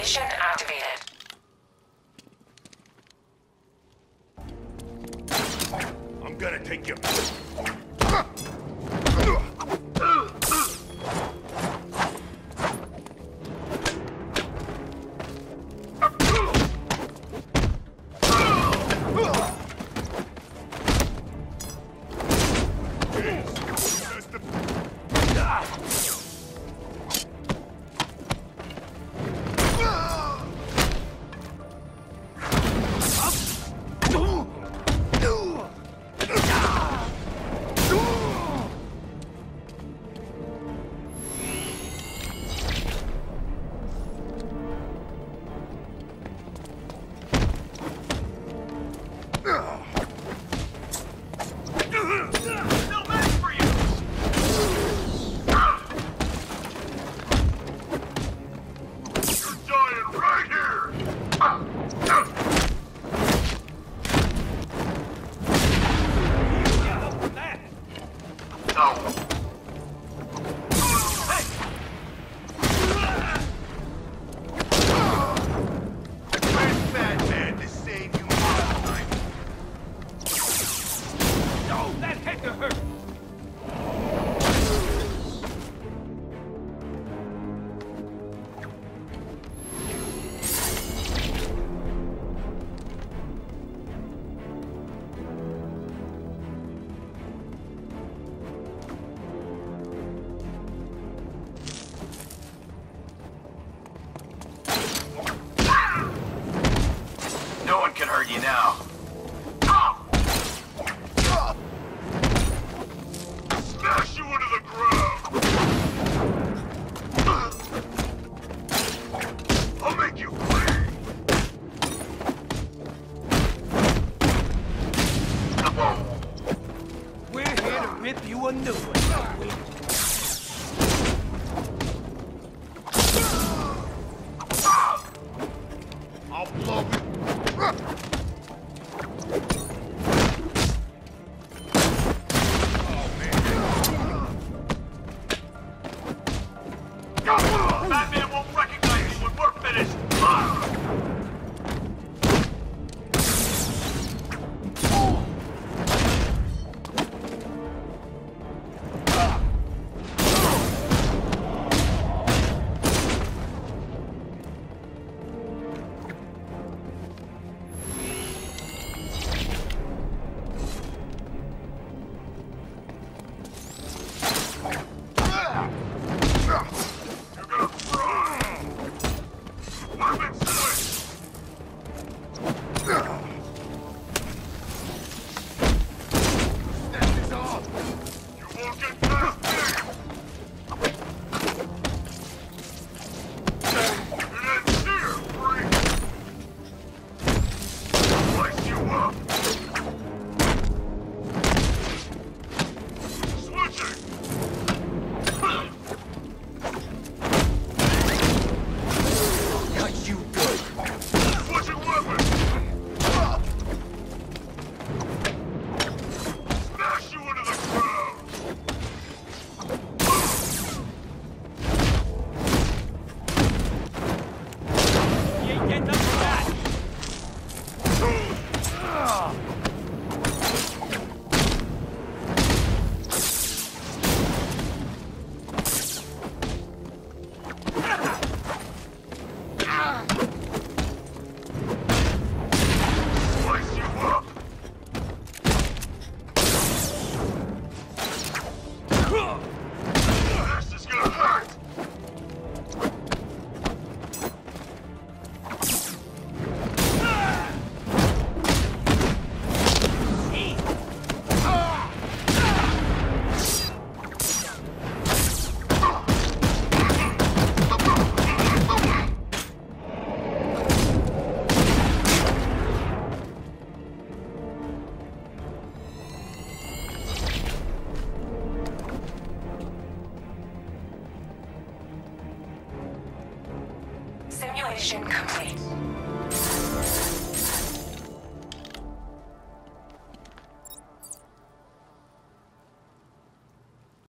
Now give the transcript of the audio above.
Deletion activated. I'm gonna take you. to her. No way. Mission complete.